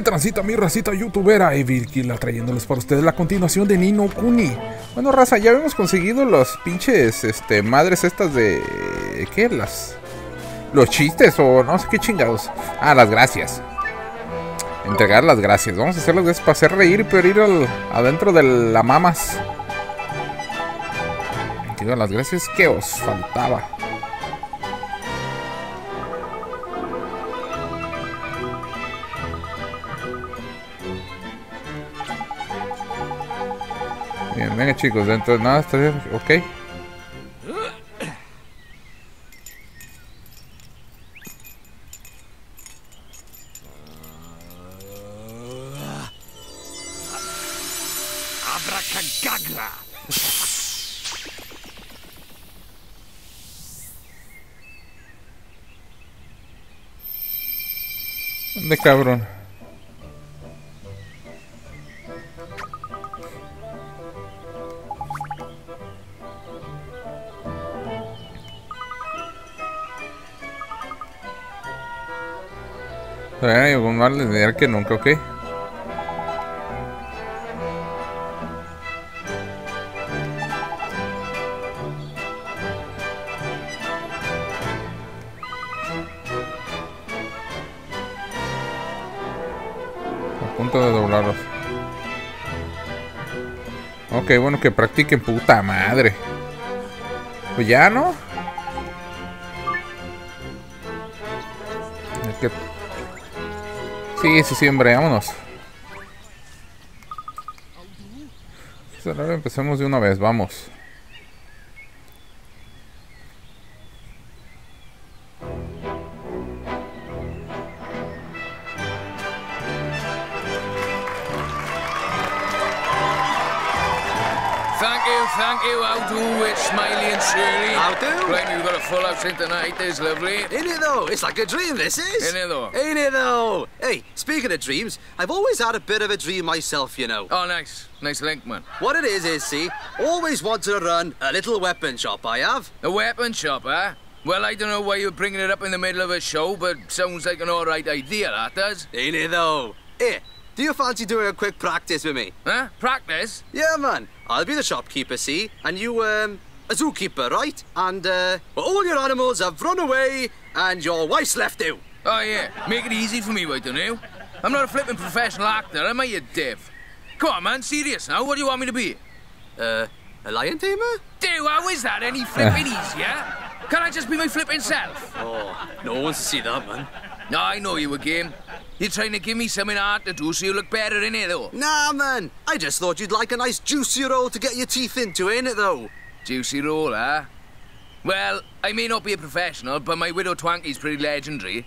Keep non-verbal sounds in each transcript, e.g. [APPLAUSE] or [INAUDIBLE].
¿Qué transita mi racita youtubera? Evilkilla trayéndoles para ustedes la continuación de Nino Kuni. Bueno, raza, ya habíamos conseguido los pinches este, madres estas de. ¿Qué? Las. Los chistes o no sé qué chingados. Ah, las gracias. Entregar las gracias. Vamos a hacer las gracias para hacer reír, pero ir al, adentro de la mamas. Entregar las gracias que os faltaba. Venga chicos, dentro de nada está bien, ok. ¿Dónde cabrón? Ay, con más lineal que nunca, ok. A punto de doblarlos. Ok, bueno, que practiquen puta madre. Pues ya, ¿no? Sí, sí, sí, hombre, vámonos. Ahora empecemos de una vez, vamos. Thank you, thank you. How do it's Smiley and Shirley? How do? Right, you've got a full house in tonight. It's lovely. Ain't it though? It's like a dream, this is. Ain't it though? Ain't it though? Hey, speaking of dreams, I've always had a bit of a dream myself, you know. Oh, nice. Nice link, man. What it is is, see, always wanted to run a little weapon shop, I have. A weapon shop, eh? Well, I don't know why you're bringing it up in the middle of a show, but sounds like an alright idea, that does. Ain't it though? Here, do you fancy doing a quick practice with me? Huh? Practice? Yeah, man. I'll be the shopkeeper, see? And you, um, a zookeeper, right? And, uh, well, all your animals have run away and your wife's left you. Oh, yeah. Make it easy for me, why don't you? I'm not a flipping professional actor, am I, you div? Come on, man, serious now. What do you want me to be? Uh, a lion tamer? Do, how is that any flipping [LAUGHS] easier? Can I just be my flipping self? Oh, no one wants to see that, man. No, I know you again. You're trying to give me something hard to do so you look better in it, though. Nah, man. I just thought you'd like a nice juicy roll to get your teeth into, ain't it, though? Juicy roll, huh? Well, I may not be a professional, but my widow Twanky's pretty legendary.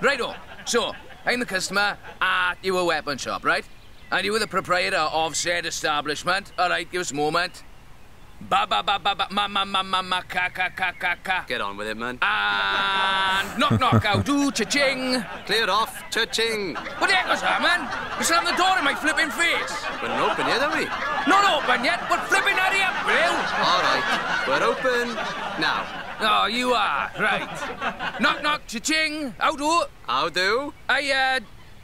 Righto. So, I'm the customer at your weapon shop, right? And you were the proprietor of said establishment. All right, give us a moment. Ba ba ba ba ba ma ma ma ma ma ka ka ka ka ka. Get on with it, man. And knock knock out do cha-ching. Clear off. Cha-ching. What the heck was that, man? You slammed the door in my flipping face. We're not open yet, are we? Not open yet, but flipping hurry up, Bill. All right. We're open now. Oh, you are, right. knock, knock, cha-ching. How do? How do? I, uh,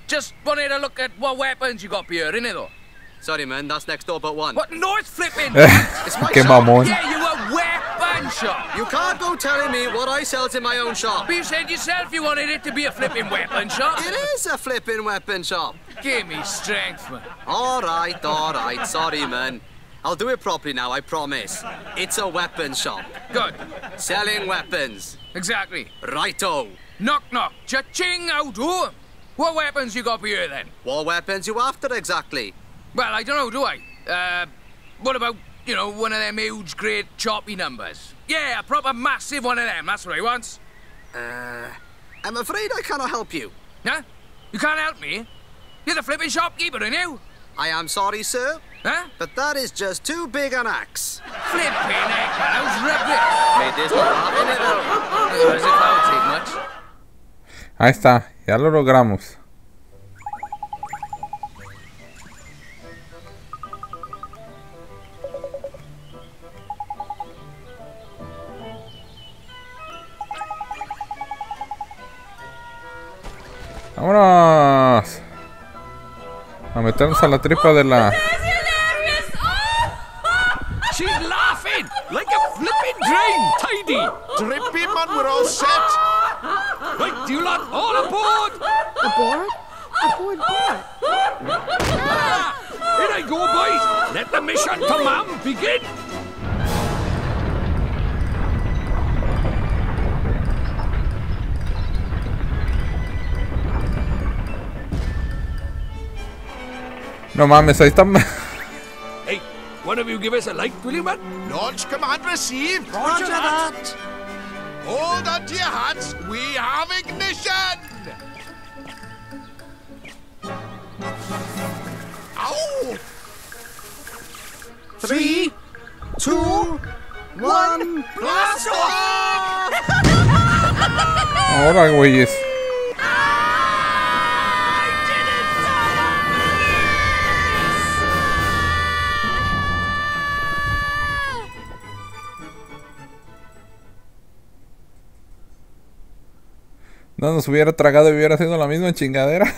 just wanted to look at what weapons you got here, innit, though? Sorry, man. That's next door but one. What? No, it's flipping. It's my Qué shop. mamón. yeah, you a weapon shop. You can't go telling me what I sells in my own shop. But you said yourself you wanted it to be a flipping weapon shop. It is a flipping weapon shop. Give me strength, man. All right, all right. Sorry, man. I'll do it properly now, I promise. It's a weapon shop. Good. Selling weapons. Exactly. Righto. Knock, knock, cha-ching, do? What weapons you got for here, then? What weapons you after exactly? Well, I don't know, do I? Uh, what about, you know, one of them huge, great, choppy numbers? Yeah, a proper massive one of them, that's what I want. Uh, I'm afraid I cannot help you. Huh? You can't help me? You're the flipping shopkeeper, aren't you? I am sorry, sir, Huh? but that is just too big an axe. Flipping heck, how's rubbish? Made this one up, innit, though? As if that would take much. Ahí está, ya lo logramos. Vámonos. A meternos a la tripa de la... She's laughing like a flipping drain. Tidy. Drippy, man, we're all set. Right, do you lot all aboard? Aboard? Aboard what? Here I go, boys. Let the mission to begin. No mames, ahí están... Hey, one of you give us a light, will you, man? Launch command received. Roger that. Hold on to your hats. We have ignition. Ow! Three, two, one, blast off! Ahora, güeyes. No nos hubiera tragado y hubiera sido la misma chingadera.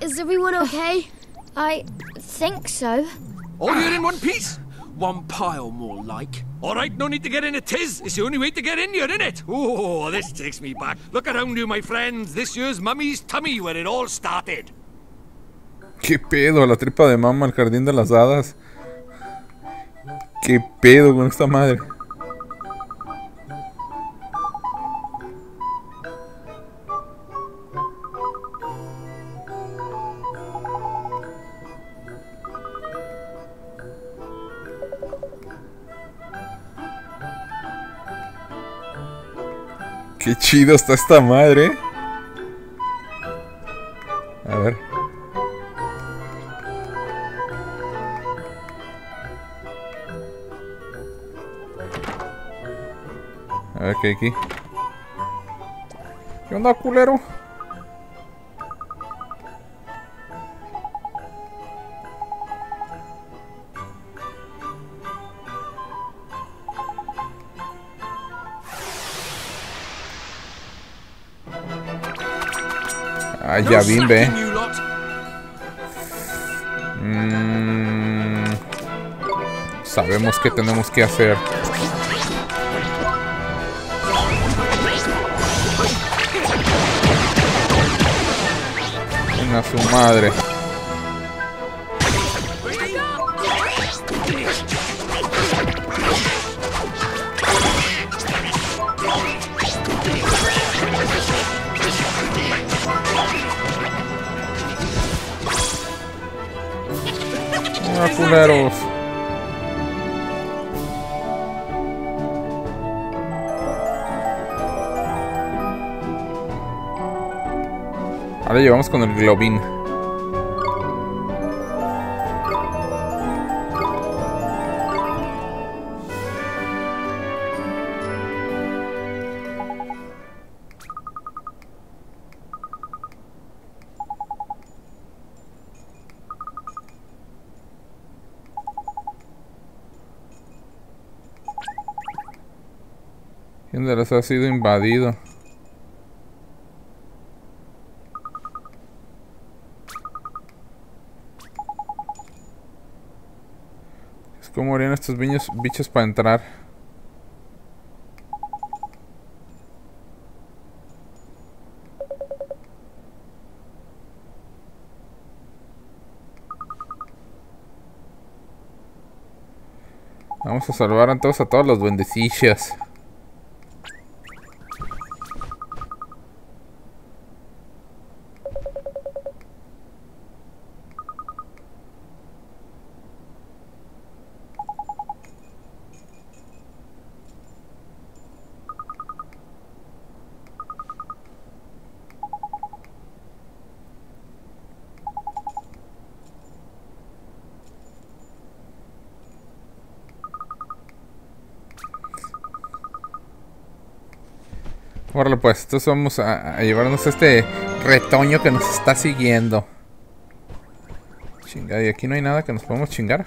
Is everyone okay? I think so. All here in one piece? One pile more like. All right, no need to get in a tiz. It's the only way to get in here, it? Oh, this takes me back. Look around you, my friends. This year's mummy's tummy where it all started. ¿Qué pedo? La tripa de mama, el jardín de las hadas. ¿Qué pedo con esta madre? Qué chido está esta madre. Hay aquí. ¿Qué onda, culero? Ah, ya bimbe. Mm, sabemos qué tenemos que hacer. Venga su madre. Ah, culeros. Ahora llevamos con el globin. ¿Quién de los ha sido invadido? Estos bichos, bichos para entrar. Vamos a salvar a todos a todos los duendecillos. Órale, pues, entonces vamos a, a llevarnos este retoño que nos está siguiendo. Chingada, y aquí no hay nada que nos podamos chingar.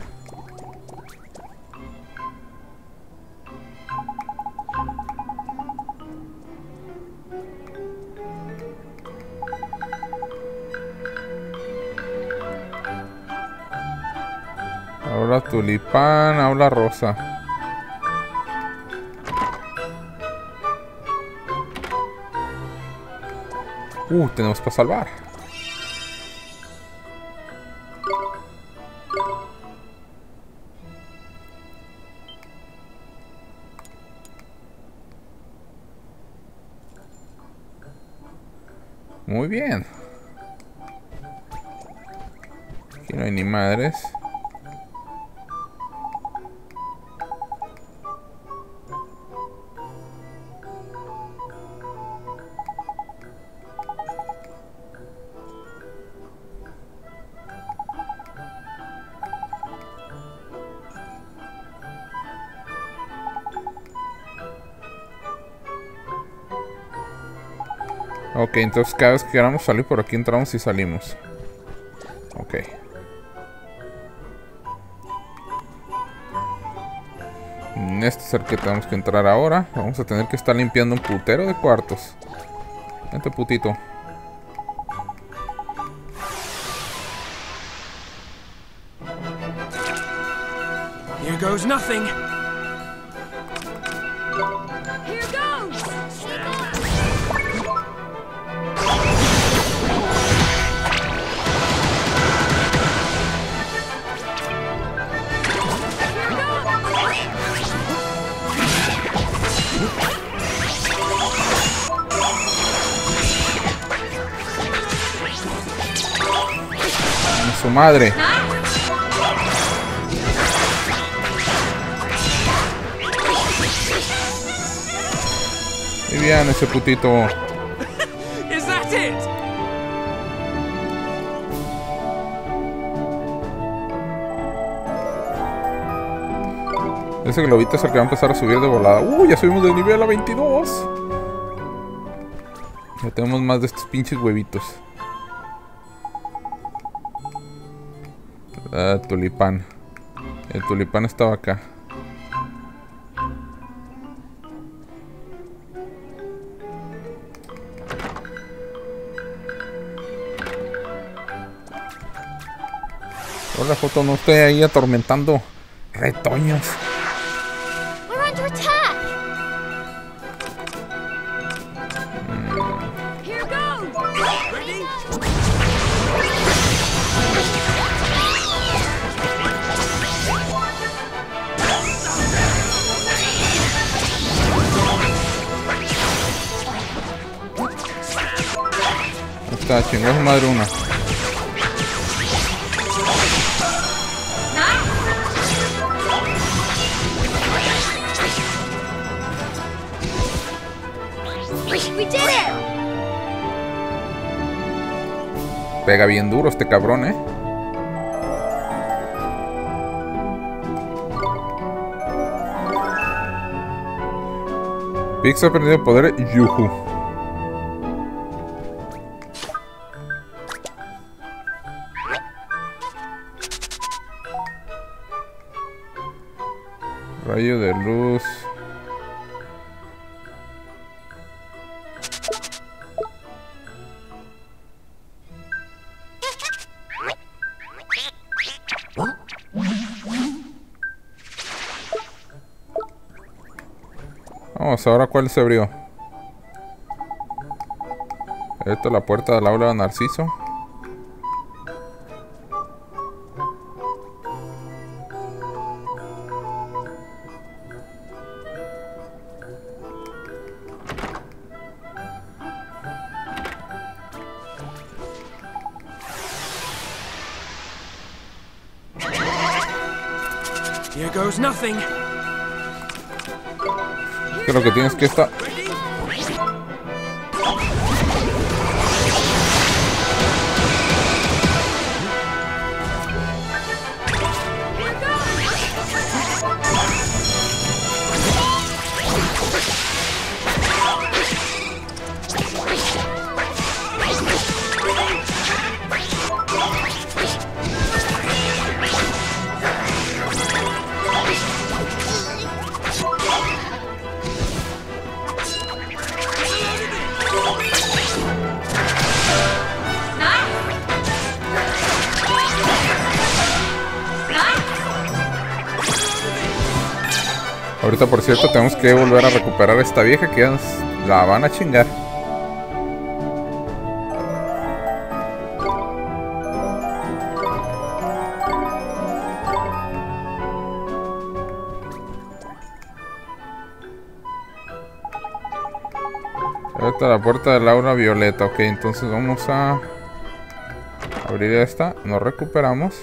Ahora tulipán, habla rosa. Uh, tenemos para salvar. Muy bien. Aquí no hay ni madres. Ok, entonces cada vez que queramos salir por aquí entramos y salimos. Ok. En Este es el que tenemos que entrar ahora. Vamos a tener que estar limpiando un putero de cuartos. Vente putito. Here goes nothing. Su madre. Muy bien ese putito. Ese globito es el que va a empezar a subir de volada. ¡Uh! Ya subimos de nivel a 22. Ya tenemos más de estos pinches huevitos. Ah, tulipán. El tulipán estaba acá. Hola, foto, no estoy ahí atormentando retoños. We're under attack! Here goes! Está chingó su madre una. Pega bien duro este cabrón, eh. Pix ha aprendido poder Yuhu. Rayo de luz. Vamos, ahora cuál se abrió. Esta es la puerta del aula de Narciso. Tienes que estar. Tenemos que volver a recuperar a esta vieja que la van a chingar. Ahorita la puerta de Laura Violeta. Ok, entonces vamos a abrir esta. Nos recuperamos.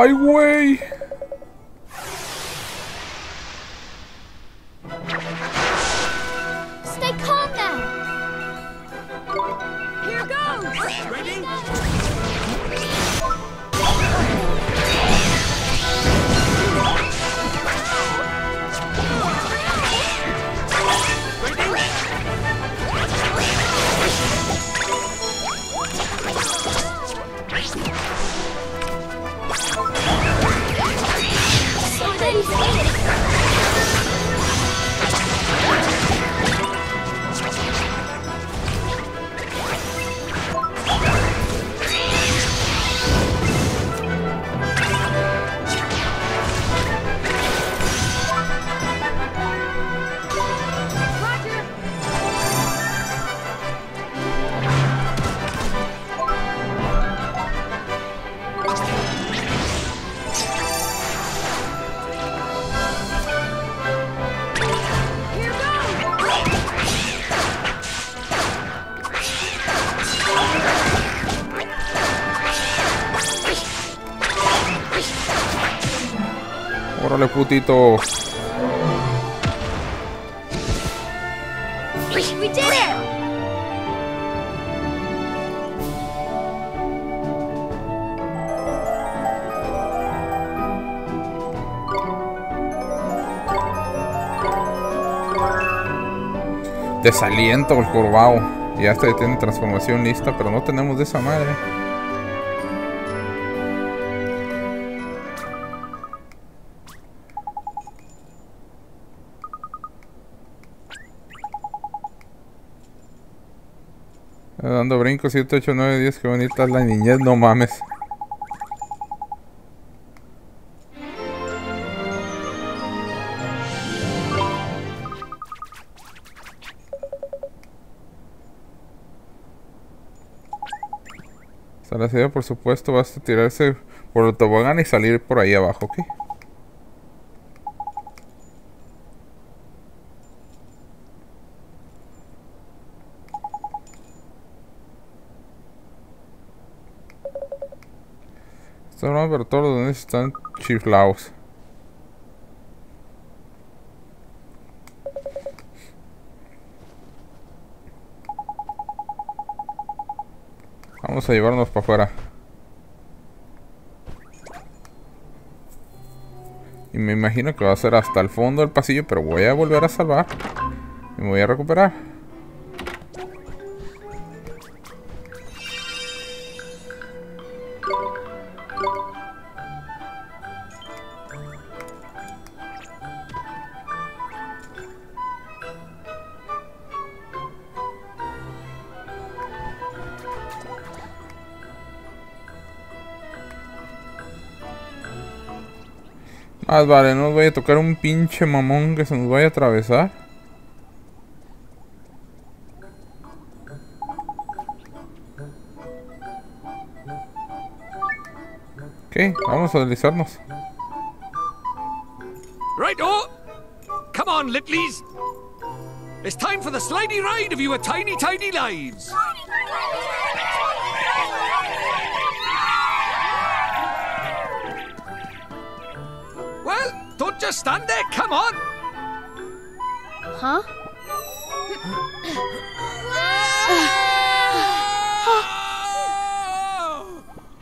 ¡Ay, Órale, putito. Desaliento el curvao. Ya este tiene transformación lista, pero no tenemos de esa madre. Dando brincos 7, 8, 9, 10. Qué bonita es la niñez, no mames. Salacida, por supuesto, basta tirarse por el tobogán y salir por ahí abajo, ¿ok? Está broma, pero todos los duendes están chiflados. Vamos a llevarnos para afuera. Y me imagino que va a ser hasta el fondo del pasillo, pero voy a volver a salvar. Y me voy a recuperar. Vale, no nos vaya a tocar un pinche mamón que se nos vaya a atravesar. Ok, vamos a deslizarnos. Right, oh! Come on, Littlies! It's time for the slidey ride of your tiny, tiny lives. Well, don't just stand there, come on! Huh?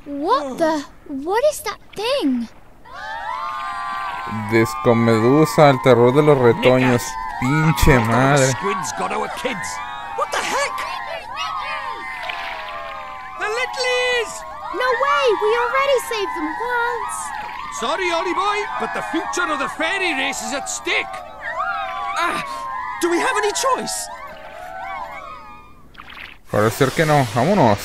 What the? What is that thing? Descomedusa, el terror de los retoños. Pinche The madre. squids got our kids. What the heck? The Littlies! No way! We already saved them once. Sorry, Ollie boy, but the future of the fairy race is at stake. Ah, do we have any choice? Parece ser que no. Vámonos.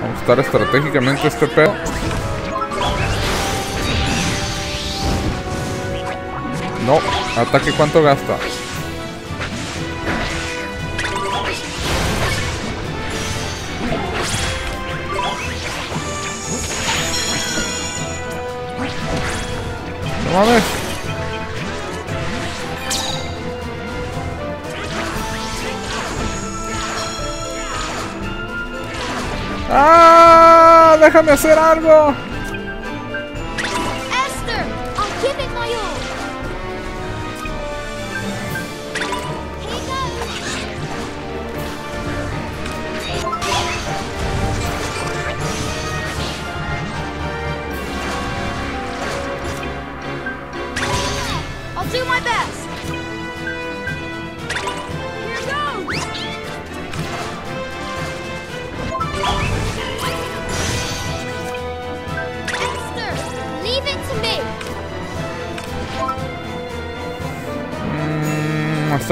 Vamos a estar estratégicamente este pedo. No, ataque cuánto gasta. ¡Ah! ¡Déjame hacer algo!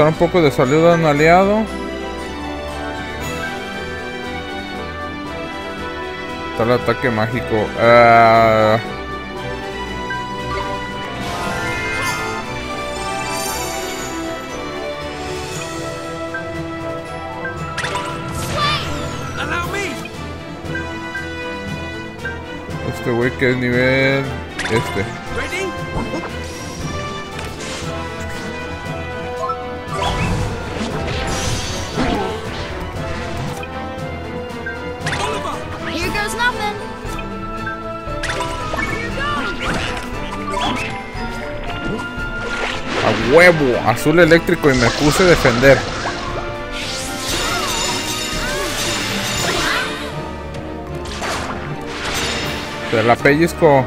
Un poco de salud a un aliado. El ataque mágico. Ah, este güey que es nivel. Este. Huevo. Azul eléctrico y me puse a defender. Se la pellizco.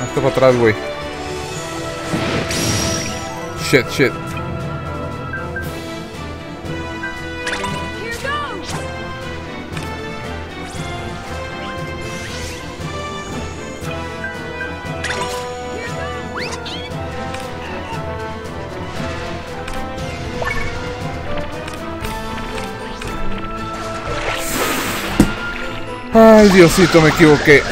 Hazte para atrás, güey. Shit, shit. Ay, Diosito, me equivoqué.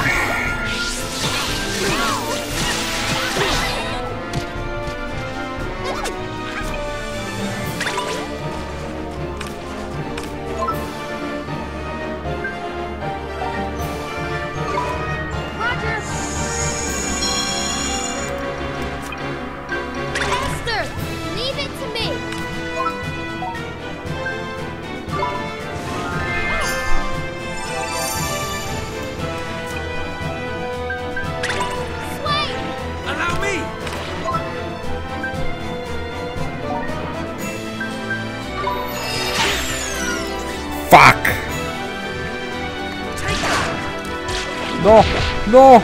No,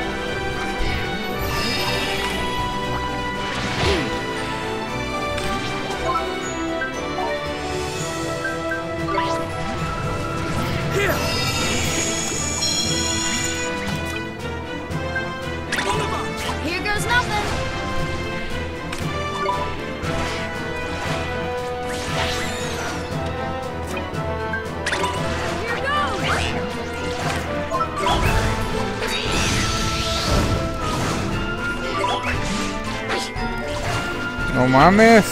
No mames.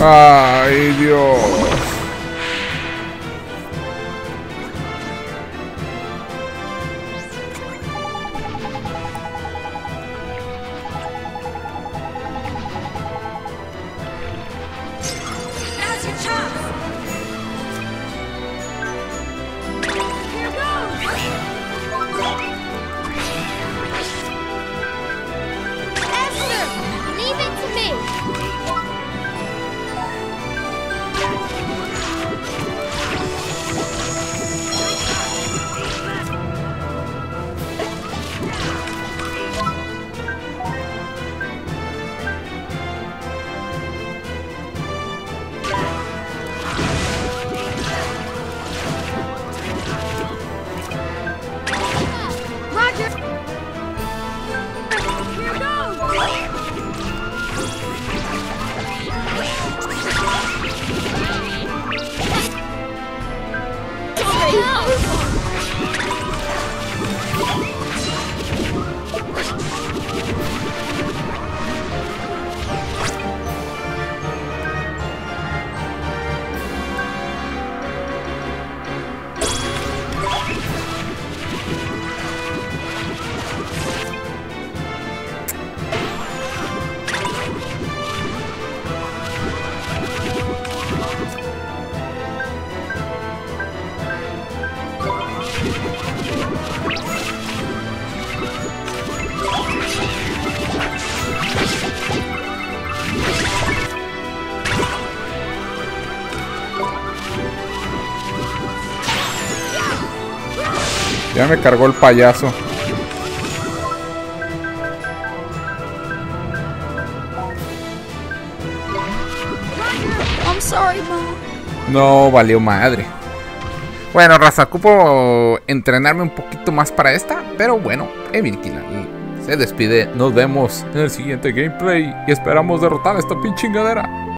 Ay, Dios. Me cargó el payaso. I'm sorry, Mom. No valió madre. Bueno, raza, ocupo entrenarme un poquito más para esta. Pero bueno, Emil Killan se despide. Nos vemos en el siguiente gameplay. Y esperamos derrotar a esta pinche chingadera.